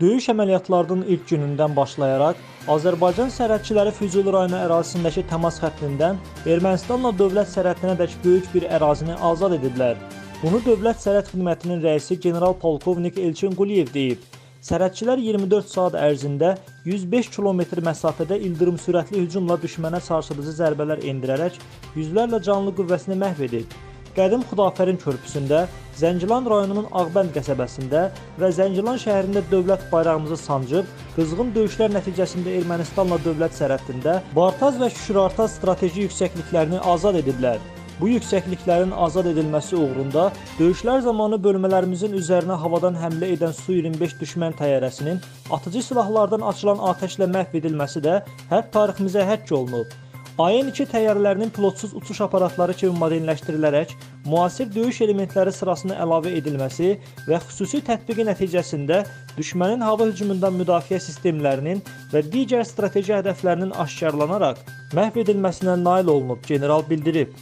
Döyüş əməliyyatlarının ilk günündən başlayaraq Azərbaycan sərhədçiləri Füzuli rayonu ərazisindəki təmas xəttindən Ermənistanla dövlət sərhədinədək böyük bir ərazini azad ediblər. Bunu Dövlət Sərhəd Xidmətinin rəisi general-polkovnik Elçin Quliyev deyib. Sərhədçilər 24 saat ərzində 105 kilometr məsafədə ildırım sürətli hücumla düşmənə sarsıdıcı zərbələr endirərək yüzlərlə canlı qüvvəsini məhv edib. Qədim Xudafərin körpüsündə, Zəngilan rayonunun Ağbənd qəsəbəsində və Zəngilan şəhərində dövlət bayrağımızı sancıb, qızğın döyüşlər nəticəsində Ermənistanla dövlət sərhədində Bartaz və Şuşurartaz strateji yüksəkliklərini azad ediblər. Bu yüksəkliklərin azad edilməsi uğrunda döyüşlər zamanı bölmələrimizin üzərinə havadan həmlə edən Su-25 düşmən təyyarəsinin atıcı silahlardan açılan atəşlə məhv edilməsi də hərb tariximizə həkk olunub. AN-2 təyyarələrinin pilotsuz uçuş aparatları kimi modelləşdirilərək müasir döyüş elementləri sırasına əlavə edilməsi və xüsusi tətbiqi nəticəsində düşmənin hava hücumundan müdafiə sistemlərinin və digər strateji hədəflərinin aşkarlanaraq məhv edilməsinə nail olunub, general bildirib.